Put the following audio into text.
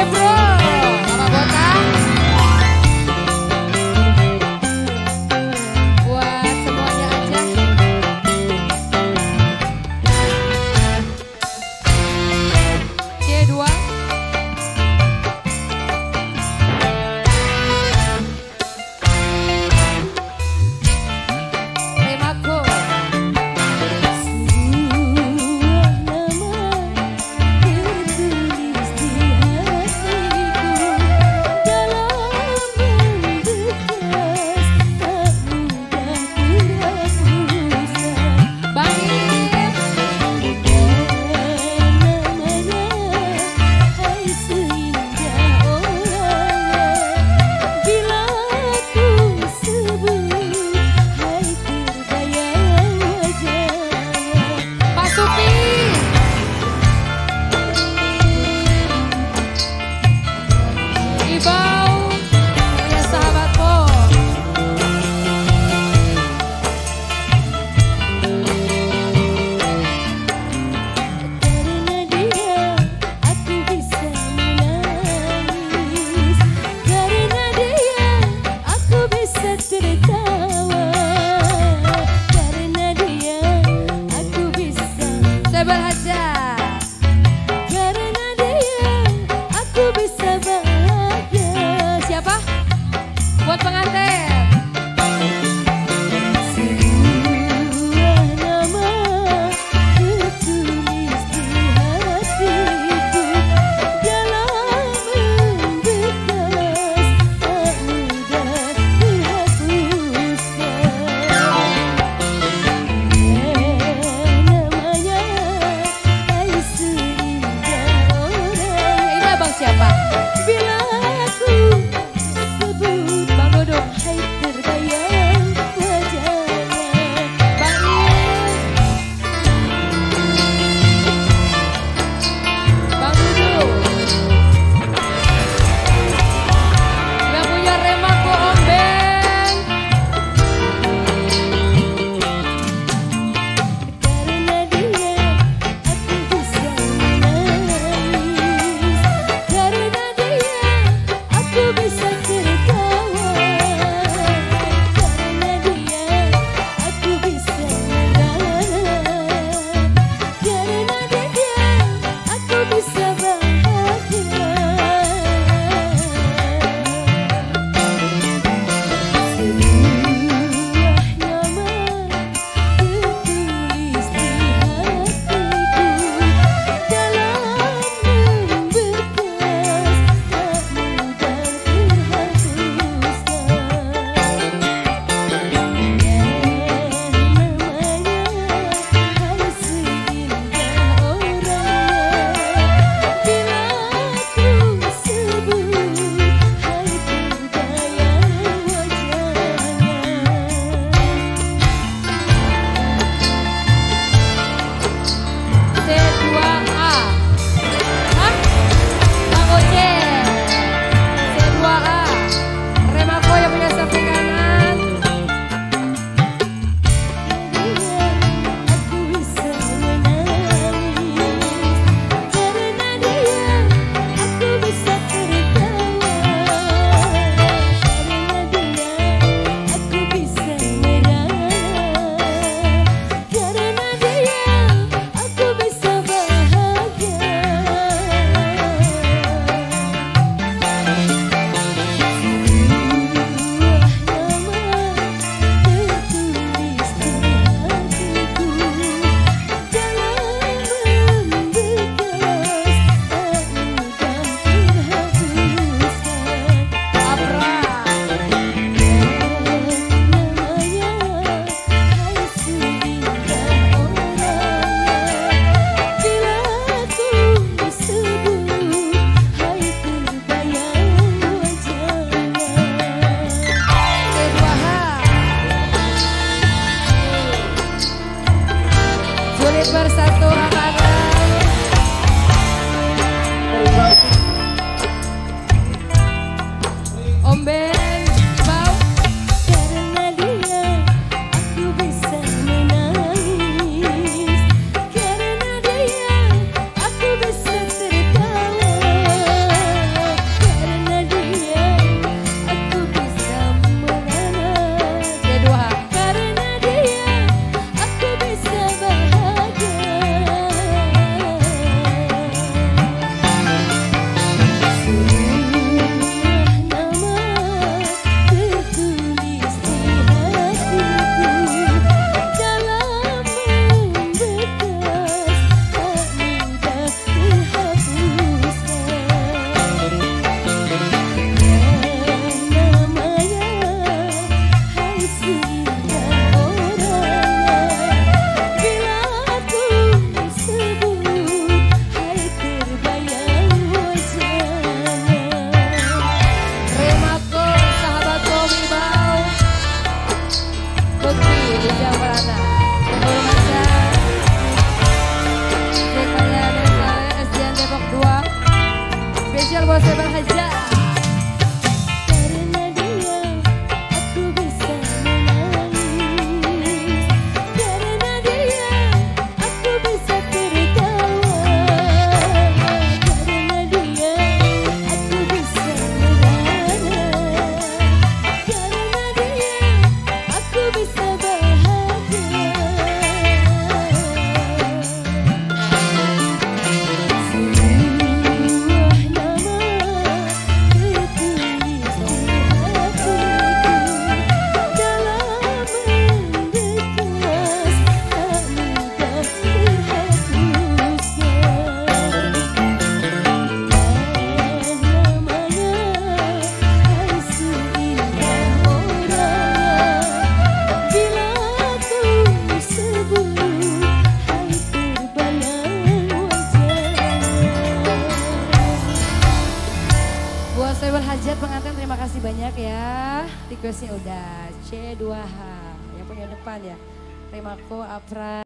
quebrou. Hajat pengantin terima kasih banyak ya. Requestnya udah C2H yang punya depan ya. Terima kasih Apra.